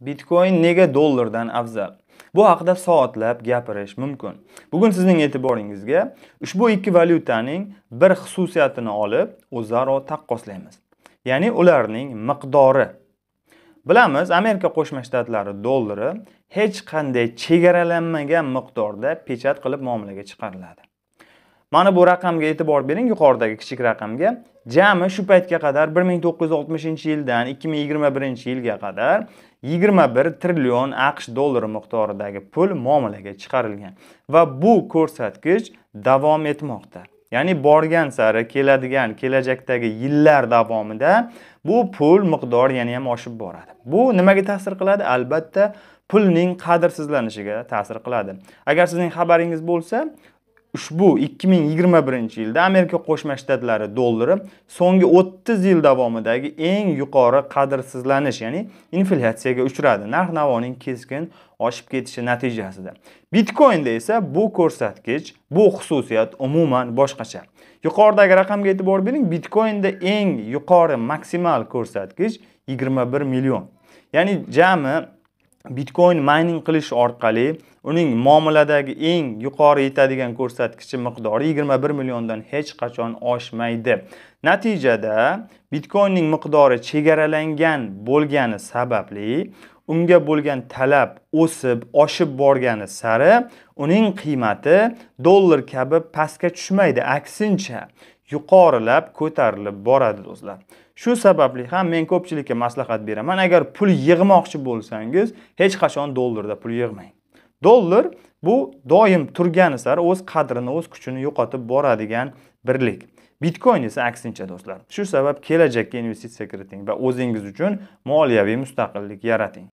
Bitcoin nega dollardan afzal? Bu haqida soatlab gapirish mumkin. Bugun sizning e'tiboringizga ushbu ikki valyutaning bir xususiyatini olib, o'zaro taqqoslaymiz. Ya'ni ularning miqdori. Bilamiz, Amerika Qo'shma Shtatlari dollari hech qanday chegaralanmagan miqdorda pechat qilib muomalaga chiqariladi. Mana bu raqamga e'tibor bering, yuqoridagi kichik raqamga. Jami shu paytga qadar 1960-yildan 2021-yilga qadar 21 trillion AQSh dollari miqdoridagi pul muomalaga chiqarilgan va bu ko'rsatkich davom etmoqda. Ya'ni borgan sari keladigan kelajakdagi yillar davomida bu pul miqdori yana ham oshib boradi. Bu nimaga ta'sir qiladi? Albatta, pulning qadrsizlanishiga ta'sir qiladi. Agar sizning xabaringiz bo'lsa, ushbu 2021-yilda Amerika Qo'shma Shtatlari dollari so'nggi 30 yil davomidagi eng yuqori qadrsizlanish, ya'ni inflyatsiyaga uchradi. Narx-navoning keskin oshib ketishi natijasida. Bitcoinda esa bu ko'rsatkich, bu xususiyat umuman boshqacha. Yuqoridagi raqamga e'tibor bering, Bitcoinda eng yuqori maksimal ko'rsatkich 21 million. Ya'ni jami Bitcoin mining qilish orqali uning muomaladagi eng yuqori yetadigan ko'rsatkichi miqdori 21 milliondan hech qachon oshmaydi. Natijada Bitcoinning miqdori chegaralangan bo'lgani sababli unga bo'lgan talab o'sib, oshib borgani sari uning qiymati dollar kabi pastga tushmaydi, aksincha yuqorilab ko'tarilib boradi do'stlar. Shu sababli ham men ko'pchilikka maslahat beraman. Agar pul yig'moqchi bo'lsangiz, hech qachon dollarda pul yig'mang. Dollar bu doim turgani sari o'z qadrini, o'z kuchini yo'qotib boradigan birlik. Bitcoin esa aksincha do'stlar. Shu sabab kelajakka investitsiya kiriting va o'zingiz uchun moliyaviy mustaqillik yarating.